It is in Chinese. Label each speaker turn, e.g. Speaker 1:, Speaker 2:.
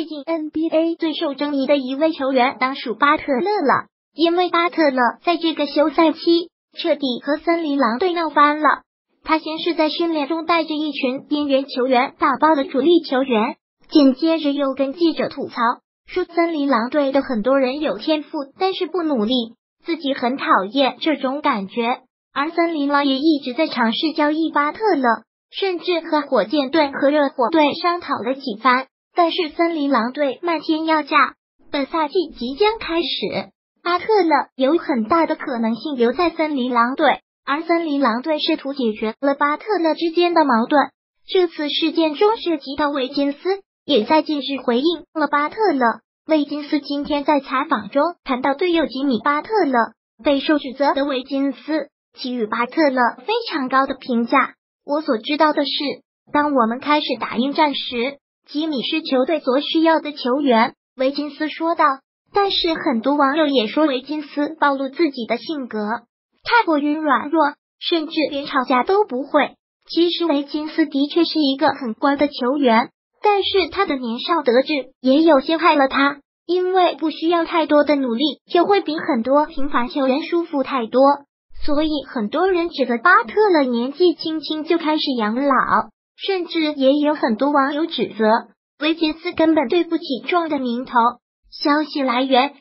Speaker 1: 最近 NBA 最受争议的一位球员当属巴特勒了，因为巴特勒在这个休赛期彻底和森林狼队闹翻了。他先是在训练中带着一群边缘球员打爆了主力球员，紧接着又跟记者吐槽说森林狼队的很多人有天赋，但是不努力，自己很讨厌这种感觉。而森林狼也一直在尝试交易巴特勒，甚至和火箭队和热火队商讨了几番。但是森林狼队漫天要价，本赛季即将开始，巴特勒有很大的可能性留在森林狼队，而森林狼队试图解决了巴特勒之间的矛盾。这次事件中涉及到维金斯，也在近日回应了巴特勒。维金斯今天在采访中谈到队友吉米巴特勒备受指责的维金斯，给予巴特勒非常高的评价。我所知道的是，当我们开始打硬战时。吉米是球队所需要的球员，维金斯说道。但是很多网友也说维金斯暴露自己的性格太过于软弱，甚至连吵架都不会。其实维金斯的确是一个很乖的球员，但是他的年少得志也有些害了他，因为不需要太多的努力，就会比很多平凡球员舒服太多。所以很多人指责巴特勒年纪轻轻就开始养老。甚至也有很多网友指责维杰斯根本对不起壮的名头。消息来源：